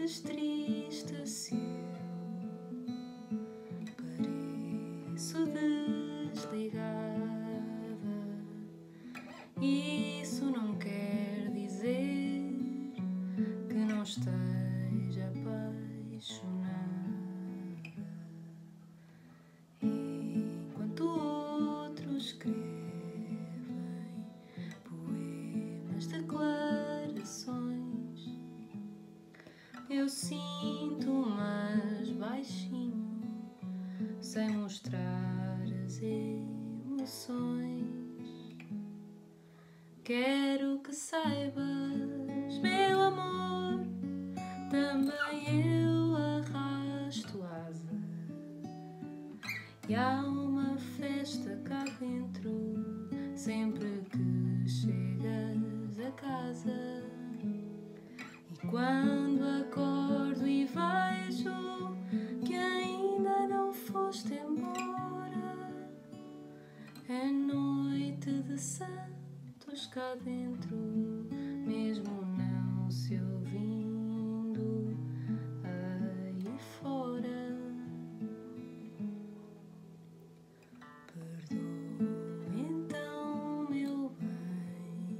sentes triste assim. eu sinto mais baixinho, sem mostrar as emoções. Quero que saibas, meu amor, também eu arrasto asa e há uma festa cá dentro sempre que chegas a casa e quando santos cá dentro, mesmo não se ouvindo aí fora. Perdoa então, meu bem,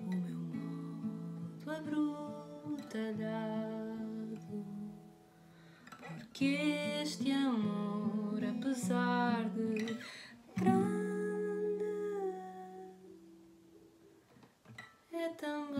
o meu modo abrutalhado, porque este amor, também.